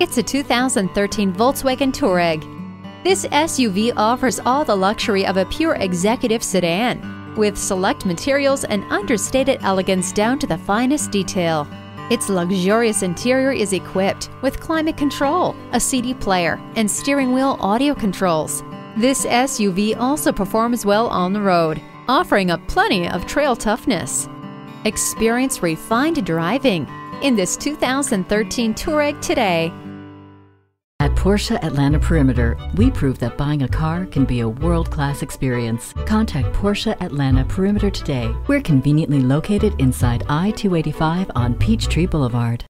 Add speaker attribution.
Speaker 1: It's a 2013 Volkswagen Touareg. This SUV offers all the luxury of a pure executive sedan, with select materials and understated elegance down to the finest detail. Its luxurious interior is equipped with climate control, a CD player, and steering wheel audio controls. This SUV also performs well on the road, offering up plenty of trail toughness. Experience refined driving in this 2013 Touareg today.
Speaker 2: At Porsche Atlanta Perimeter, we prove that buying a car can be a world-class experience. Contact Porsche Atlanta Perimeter today. We're conveniently located inside I-285 on Peachtree Boulevard.